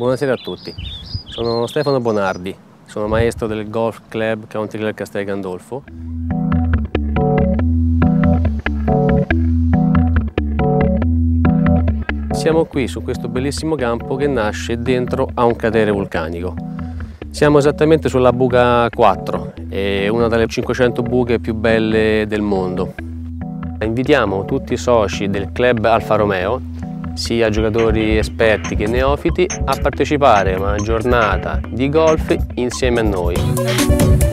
Buonasera a tutti, sono Stefano Bonardi, sono maestro del Golf Club Country Club Castel Gandolfo. Siamo qui su questo bellissimo campo che nasce dentro a un cratere vulcanico. Siamo esattamente sulla buca 4, è una delle 500 buche più belle del mondo. Invitiamo tutti i soci del club Alfa Romeo sia giocatori esperti che neofiti a partecipare a una giornata di golf insieme a noi.